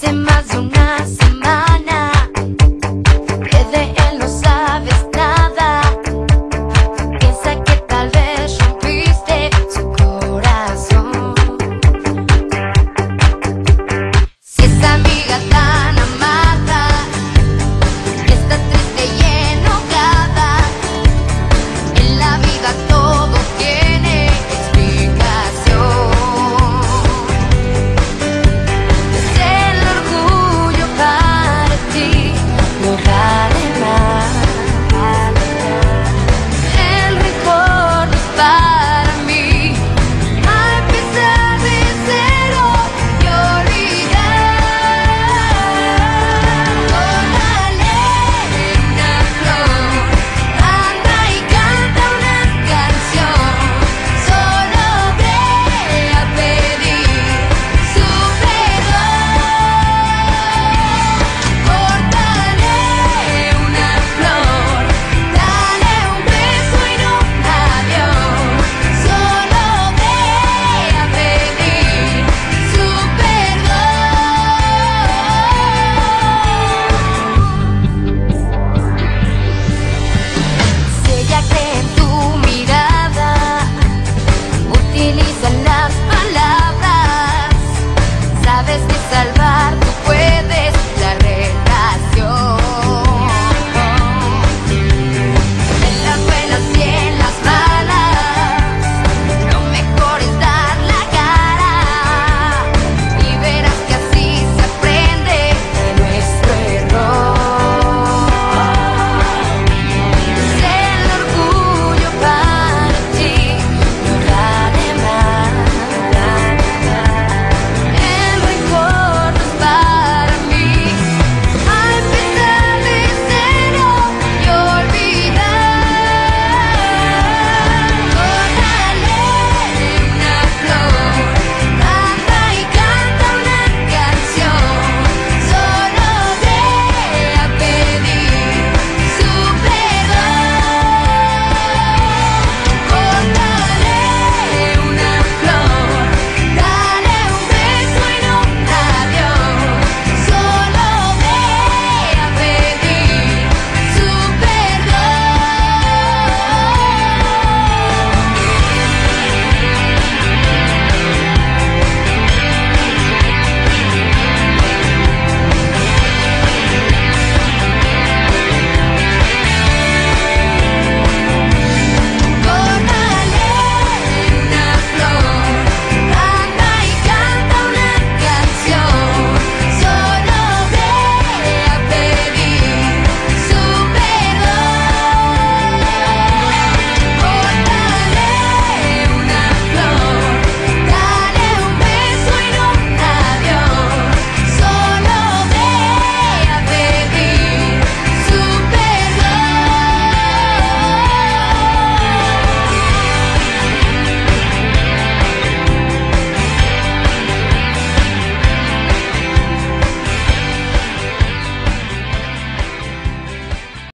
Se mais uma